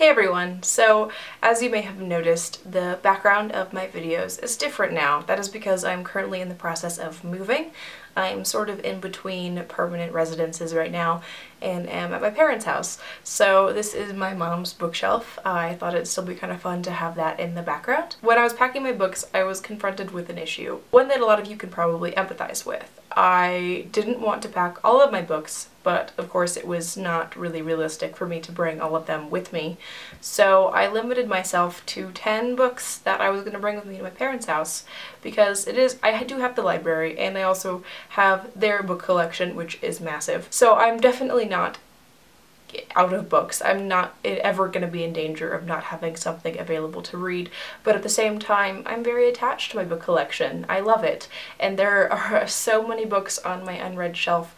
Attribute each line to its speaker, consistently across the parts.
Speaker 1: Hey everyone! So, as you may have noticed, the background of my videos is different now. That is because I'm currently in the process of moving. I'm sort of in between permanent residences right now and am at my parents' house. So this is my mom's bookshelf. I thought it'd still be kind of fun to have that in the background. When I was packing my books, I was confronted with an issue, one that a lot of you can probably empathize with. I didn't want to pack all of my books, but of course it was not really realistic for me to bring all of them with me. So I limited myself to 10 books that I was going to bring with me to my parents' house because it is, I do have the library and I also have their book collection which is massive. So I'm definitely not out of books. I'm not ever going to be in danger of not having something available to read, but at the same time, I'm very attached to my book collection. I love it, and there are so many books on my unread shelf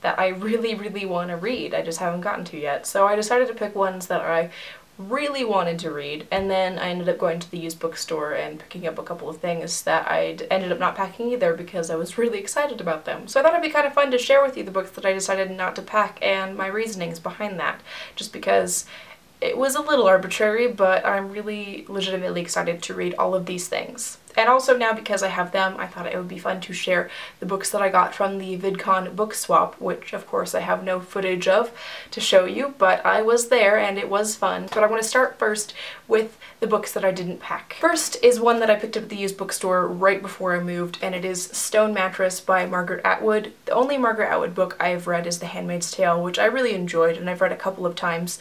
Speaker 1: that I really, really want to read. I just haven't gotten to yet. So I decided to pick ones that I really wanted to read and then I ended up going to the used bookstore and picking up a couple of things that I ended up not packing either because I was really excited about them. So I thought it'd be kind of fun to share with you the books that I decided not to pack and my reasonings behind that just because it was a little arbitrary but I'm really legitimately excited to read all of these things. And also now because I have them, I thought it would be fun to share the books that I got from the VidCon book swap, which of course I have no footage of to show you, but I was there and it was fun. But I want to start first with the books that I didn't pack. First is one that I picked up at the used bookstore right before I moved, and it is Stone Mattress by Margaret Atwood. The only Margaret Atwood book I have read is The Handmaid's Tale, which I really enjoyed and I've read a couple of times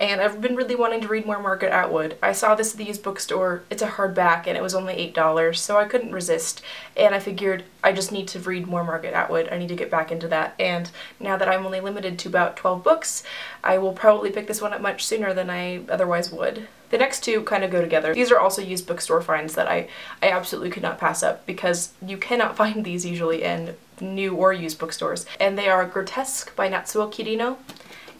Speaker 1: and I've been really wanting to read more Margaret Atwood. I saw this at the used bookstore. It's a hardback and it was only $8, so I couldn't resist. And I figured I just need to read more Margaret Atwood. I need to get back into that. And now that I'm only limited to about 12 books, I will probably pick this one up much sooner than I otherwise would. The next two kind of go together. These are also used bookstore finds that I, I absolutely could not pass up because you cannot find these usually in new or used bookstores. And they are Grotesque by Natsuo Kirino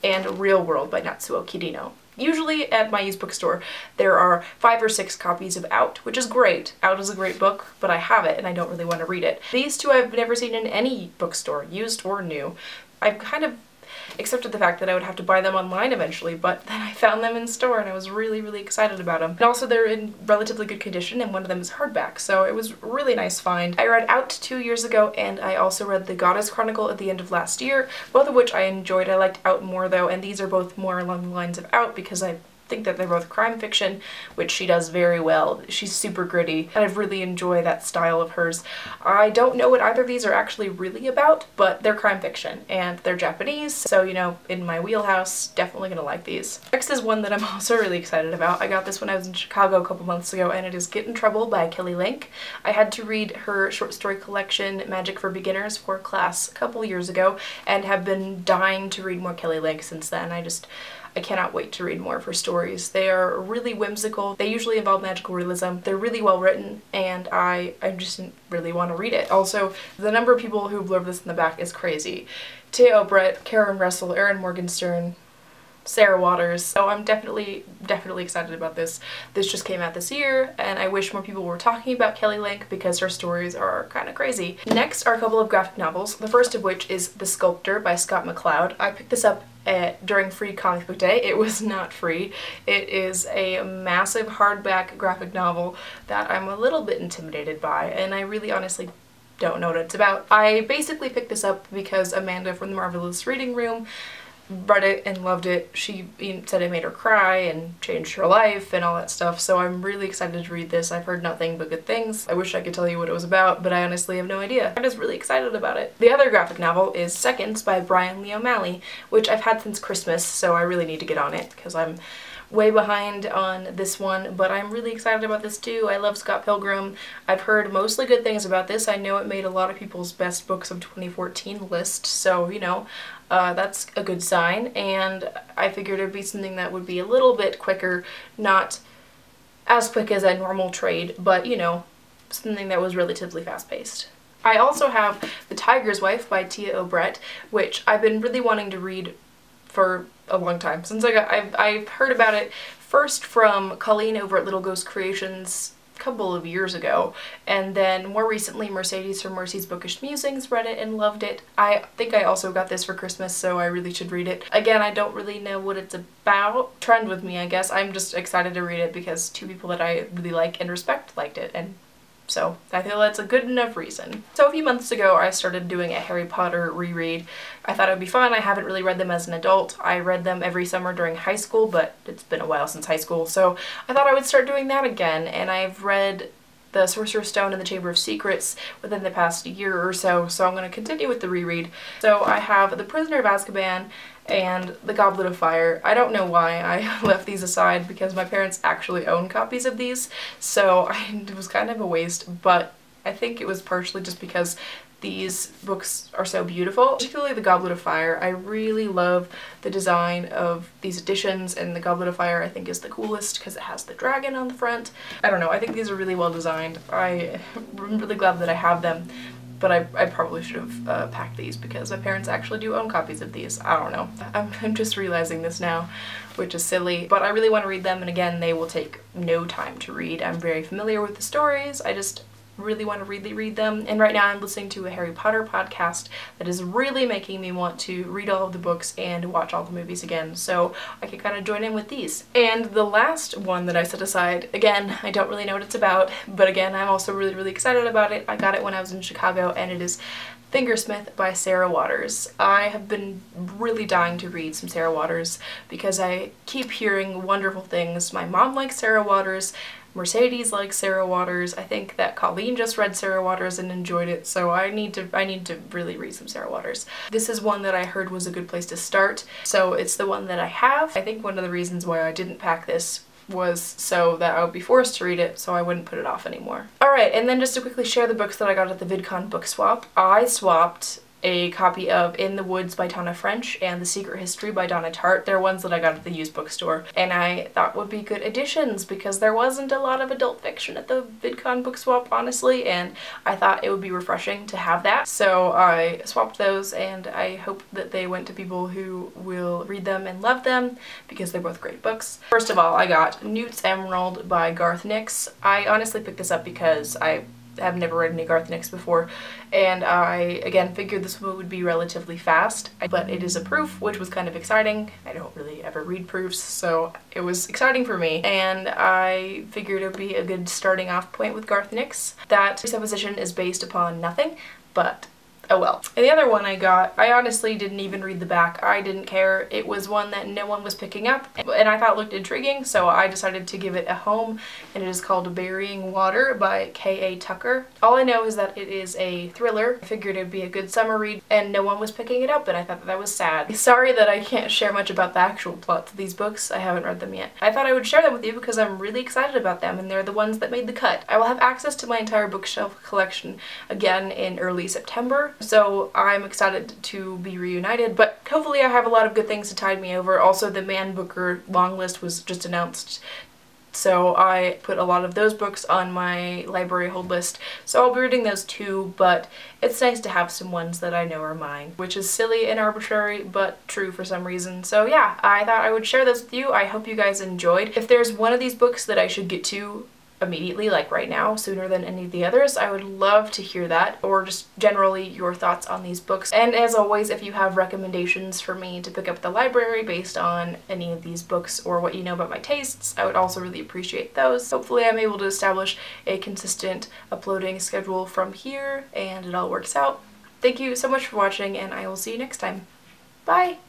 Speaker 1: and Real World by Natsuo Kirino. Usually at my used bookstore there are five or six copies of Out, which is great. Out is a great book, but I have it and I don't really want to read it. These two I've never seen in any bookstore, used or new. I've kind of accepted the fact that I would have to buy them online eventually, but then I found them in store and I was really, really excited about them. And also they're in relatively good condition and one of them is hardback, so it was really nice find. I read Out two years ago and I also read The Goddess Chronicle at the end of last year, both of which I enjoyed. I liked Out more though, and these are both more along the lines of Out because I think that they're both crime fiction, which she does very well. She's super gritty, and I really enjoy that style of hers. I don't know what either of these are actually really about, but they're crime fiction, and they're Japanese, so, you know, in my wheelhouse, definitely gonna like these. Next is one that I'm also really excited about. I got this when I was in Chicago a couple months ago, and it is Get in Trouble by Kelly Link. I had to read her short story collection, Magic for Beginners, for class a couple years ago, and have been dying to read more Kelly Link since then. I just I cannot wait to read more of her stories. They are really whimsical. They usually involve magical realism. They're really well written and I, I just really want to read it. Also, the number of people who blurb this in the back is crazy. Téa Obreht, Karen Russell, Erin Morgenstern, Sarah Waters. So I'm definitely, definitely excited about this. This just came out this year and I wish more people were talking about Kelly Link because her stories are kind of crazy. Next are a couple of graphic novels, the first of which is The Sculptor by Scott McCloud. I picked this up at, during free comic book day. It was not free. It is a massive hardback graphic novel that I'm a little bit intimidated by and I really honestly don't know what it's about. I basically picked this up because Amanda from the Marvelous Reading Room read it and loved it. She said it made her cry and changed her life and all that stuff, so I'm really excited to read this. I've heard nothing but good things. I wish I could tell you what it was about, but I honestly have no idea. I'm just really excited about it. The other graphic novel is Seconds by Bryan Lee O'Malley, which I've had since Christmas, so I really need to get on it because I'm way behind on this one, but I'm really excited about this too. I love Scott Pilgrim. I've heard mostly good things about this. I know it made a lot of people's best books of 2014 list, so, you know, uh, that's a good sign, and I figured it'd be something that would be a little bit quicker, not as quick as a normal trade, but, you know, something that was relatively fast-paced. I also have The Tiger's Wife by Téa Obreht, which I've been really wanting to read for a long time. Since I got, I've, I've heard about it first from Colleen over at Little Ghost Creations a couple of years ago. And then more recently, Mercedes from Mercy's Bookish Musings read it and loved it. I think I also got this for Christmas, so I really should read it. Again, I don't really know what it's about. Trend with me, I guess. I'm just excited to read it because two people that I really like and respect liked it, and so I feel that's a good enough reason. So a few months ago I started doing a Harry Potter reread. I thought it would be fun. I haven't really read them as an adult. I read them every summer during high school, but it's been a while since high school, so I thought I would start doing that again, and I've read the Sorcerer's Stone and the Chamber of Secrets within the past year or so, so I'm going to continue with the reread. So I have The Prisoner of Azkaban and The Goblet of Fire. I don't know why I left these aside because my parents actually own copies of these, so it was kind of a waste, but I think it was partially just because these books are so beautiful, particularly The Goblet of Fire. I really love the design of these editions and The Goblet of Fire I think is the coolest because it has the dragon on the front. I don't know, I think these are really well designed. I, I'm really glad that I have them but I, I probably should have uh, packed these because my parents actually do own copies of these. I don't know. I'm, I'm just realizing this now, which is silly, but I really want to read them and again they will take no time to read. I'm very familiar with the stories. I just really want to really read them. And right now I'm listening to a Harry Potter podcast that is really making me want to read all of the books and watch all the movies again. So I can kind of join in with these. And the last one that I set aside, again, I don't really know what it's about, but again, I'm also really, really excited about it. I got it when I was in Chicago and it is Fingersmith by Sarah Waters. I have been really dying to read some Sarah Waters because I keep hearing wonderful things. My mom likes Sarah Waters Mercedes likes Sarah Waters. I think that Colleen just read Sarah Waters and enjoyed it, so I need to I need to really read some Sarah Waters. This is one that I heard was a good place to start, so it's the one that I have. I think one of the reasons why I didn't pack this was so that I would be forced to read it so I wouldn't put it off anymore. Alright, and then just to quickly share the books that I got at the VidCon book swap. I swapped a copy of In the Woods by Tana French and The Secret History by Donna Tartt. They're ones that I got at the used bookstore and I thought would be good additions because there wasn't a lot of adult fiction at the VidCon book swap honestly and I thought it would be refreshing to have that. So I swapped those and I hope that they went to people who will read them and love them because they're both great books. First of all, I got Newt's Emerald by Garth Nix. I honestly picked this up because I have never read any Garth Nix before and I again figured this one would be relatively fast but it is a proof which was kind of exciting. I don't really ever read proofs so it was exciting for me and I figured it would be a good starting off point with Garth Nix. That supposition is based upon nothing but oh well. And the other one I got, I honestly didn't even read the back. I didn't care. It was one that no one was picking up and I thought looked intriguing so I decided to give it a home and it is called Burying Water by K.A. Tucker. All I know is that it is a thriller. I figured it'd be a good summer read and no one was picking it up and I thought that, that was sad. Sorry that I can't share much about the actual plot to these books. I haven't read them yet. I thought I would share them with you because I'm really excited about them and they're the ones that made the cut. I will have access to my entire bookshelf collection again in early September so I'm excited to be reunited, but hopefully I have a lot of good things to tide me over. Also, the Man Booker long list was just announced so I put a lot of those books on my library hold list. So I'll be reading those too, but it's nice to have some ones that I know are mine, which is silly and arbitrary, but true for some reason. So yeah, I thought I would share those with you. I hope you guys enjoyed. If there's one of these books that I should get to immediately, like right now, sooner than any of the others. I would love to hear that, or just generally your thoughts on these books. And as always, if you have recommendations for me to pick up at the library based on any of these books or what you know about my tastes, I would also really appreciate those. Hopefully I'm able to establish a consistent uploading schedule from here and it all works out. Thank you so much for watching and I will see you next time. Bye!